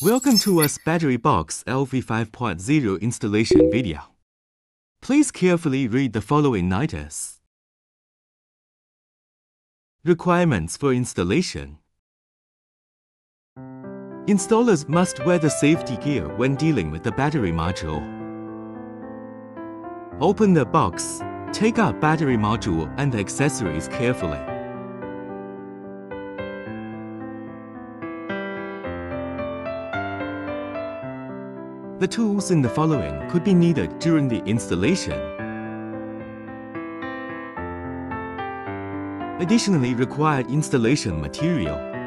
Welcome to us Battery Box LV 5.0 installation video. Please carefully read the following notice. Requirements for installation. Installers must wear the safety gear when dealing with the battery module. Open the box, take out battery module and the accessories carefully. The tools in the following could be needed during the installation. Additionally required installation material.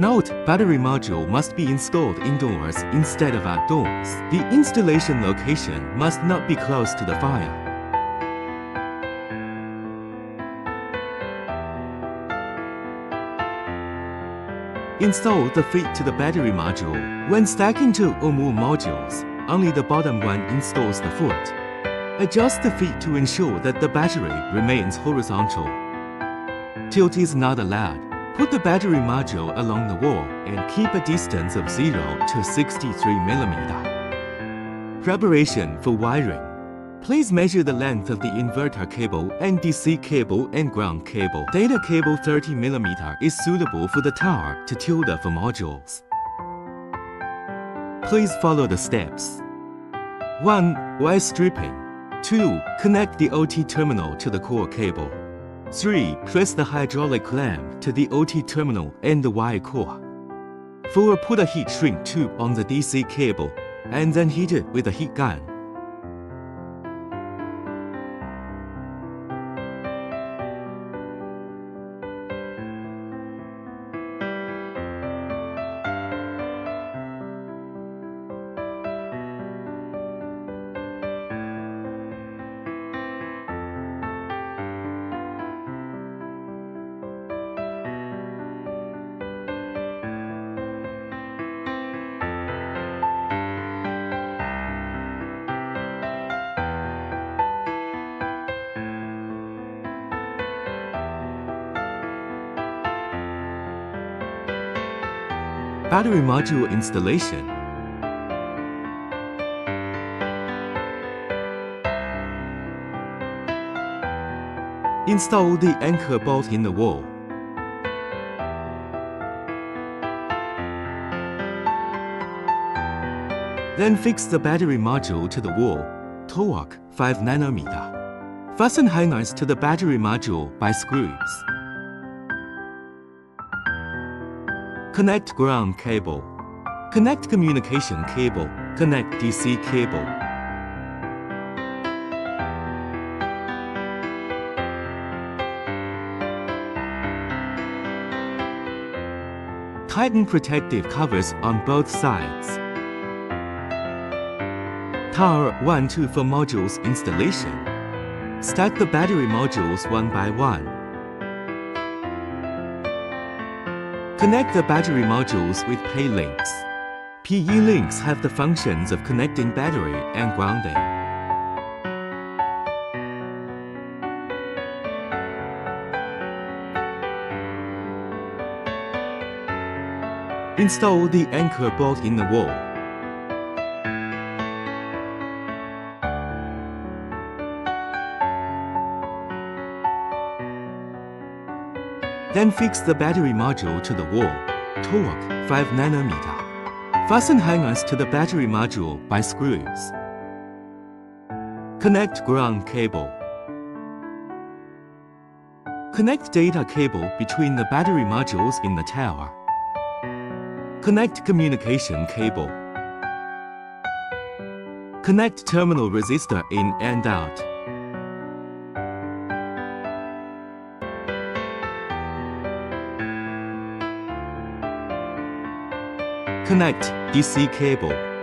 Note, battery module must be installed indoors instead of outdoors. The installation location must not be close to the fire. Install the feet to the battery module. When stacking two or more modules, only the bottom one installs the foot. Adjust the feet to ensure that the battery remains horizontal. Tilt is not allowed. Put the battery module along the wall and keep a distance of 0 to 63 mm. Preparation for wiring. Please measure the length of the inverter cable and DC cable and ground cable. Data cable 30mm is suitable for the tower to tilde for modules. Please follow the steps. 1. Wire stripping. 2. Connect the OT terminal to the core cable. 3. Press the hydraulic clamp to the OT terminal and the wire core. 4. Put a heat shrink tube on the DC cable and then heat it with a heat gun. Battery module installation. Install the anchor bolt in the wall. Then fix the battery module to the wall, torque 5 nanometer. Fasten hangers to the battery module by screws. Connect ground cable. Connect communication cable. Connect DC cable. Tighten protective covers on both sides. Tower 1 2 for modules installation. Stack the battery modules one by one. Connect the battery modules with PE links. PE links have the functions of connecting battery and grounding. Install the anchor bolt in the wall. Then fix the battery module to the wall, torque 5 nanometer. Fasten hangers to the battery module by screws. Connect ground cable. Connect data cable between the battery modules in the tower. Connect communication cable. Connect terminal resistor in and out. Connect DC cable.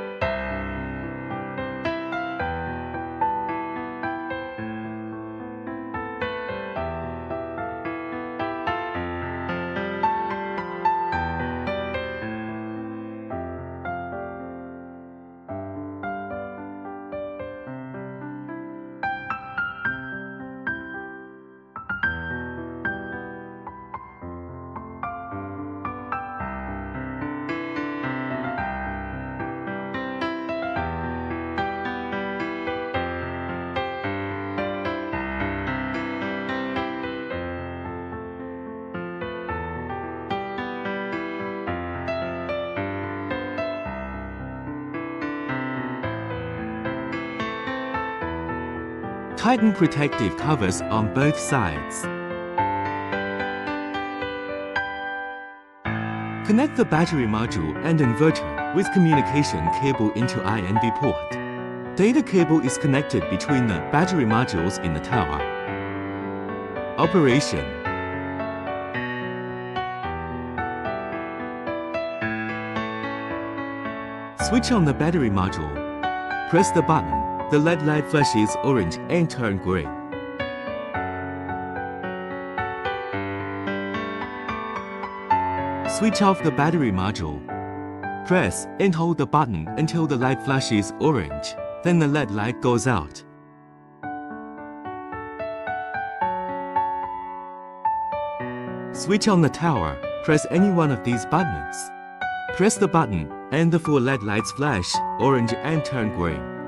Tighten protective covers on both sides. Connect the battery module and inverter with communication cable into INV port. Data cable is connected between the battery modules in the tower. Operation Switch on the battery module. Press the button. The LED light flashes orange and turn green. Switch off the battery module. Press and hold the button until the light flashes orange. Then the LED light goes out. Switch on the tower. Press any one of these buttons. Press the button and the full LED lights flash orange and turn green.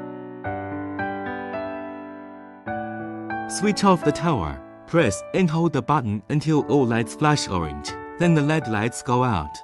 Switch off the tower. Press and hold the button until all lights flash orange. Then the LED lights go out.